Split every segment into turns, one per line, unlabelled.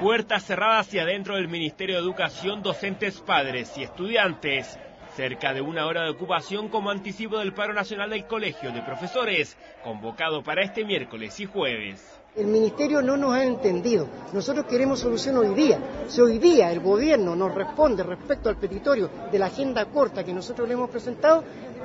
Puertas cerradas y adentro del Ministerio de Educación, docentes, padres y estudiantes. Cerca de una hora de ocupación como anticipo del paro nacional del Colegio de Profesores, convocado para este miércoles y jueves.
El Ministerio no nos ha entendido. Nosotros queremos solución hoy día. Si hoy día el gobierno nos responde respecto al petitorio de la agenda corta que nosotros le hemos presentado,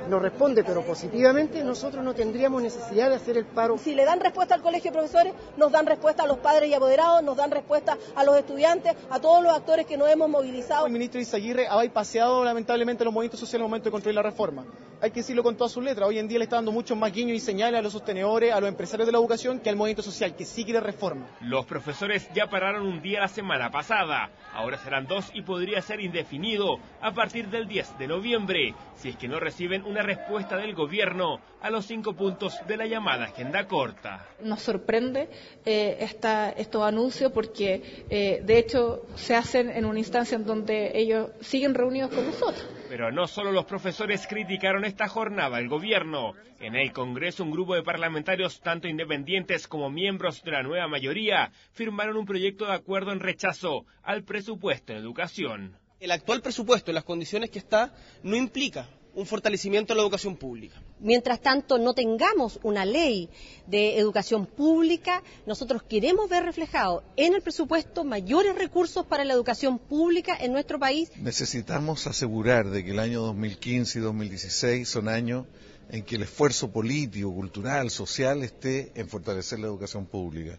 nos responde, pero positivamente, nosotros no tendríamos necesidad de hacer el paro.
Si le dan respuesta al colegio de profesores, nos dan respuesta a los padres y apoderados, nos dan respuesta a los estudiantes, a todos los actores que nos hemos movilizado.
El ministro Izaguirre ha paseado lamentablemente los movimientos sociales en el momento de construir la reforma. Hay que decirlo con todas sus letras. Hoy en día le está dando muchos más guiños y señales a los sostenedores, a los empresarios de la educación, que al movimiento social, que sí quiere reforma.
Los profesores ya pararon un día la semana pasada. Ahora serán dos y podría ser indefinido a partir del 10 de noviembre, si es que no reciben una respuesta del gobierno a los cinco puntos de la llamada agenda corta.
Nos sorprende eh, esta, estos anuncios porque eh, de hecho se hacen en una instancia en donde ellos siguen reunidos con nosotros.
Pero no solo los profesores criticaron esta jornada al gobierno. En el Congreso un grupo de parlamentarios, tanto independientes como miembros de la nueva mayoría, firmaron un proyecto de acuerdo en rechazo al presupuesto en educación.
El actual presupuesto, en las condiciones que está, no implica un fortalecimiento de la educación pública.
Mientras tanto, no tengamos una ley de educación pública, nosotros queremos ver reflejado en el presupuesto mayores recursos para la educación pública en nuestro país.
Necesitamos asegurar de que el año 2015 y 2016 son años en que el esfuerzo político, cultural, social esté en fortalecer la educación pública.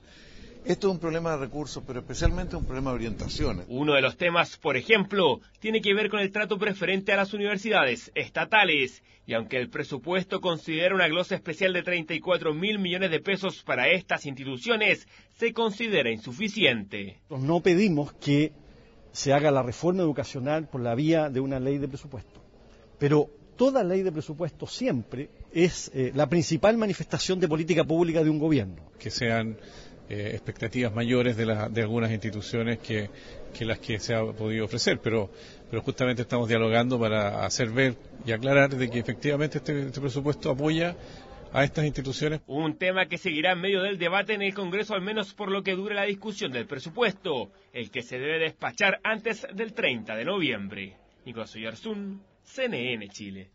Esto es un problema de recursos, pero especialmente un problema de orientaciones.
Uno de los temas, por ejemplo, tiene que ver con el trato preferente a las universidades estatales. Y aunque el presupuesto considera una glosa especial de 34 mil millones de pesos para estas instituciones, se considera insuficiente.
No pedimos que se haga la reforma educacional por la vía de una ley de presupuesto, pero toda ley de presupuesto siempre es eh, la principal manifestación de política pública de un gobierno.
Que sean eh, expectativas mayores de, de algunas instituciones que, las que se ha podido ofrecer, pero, pero justamente estamos dialogando para hacer ver y aclarar de que efectivamente este, este presupuesto apoya a estas instituciones.
Un tema que seguirá en medio del debate en el Congreso, al menos por lo que dure la discusión del presupuesto, el que se debe despachar antes del 30 de noviembre. Nicolás Oyarzún, CNN Chile.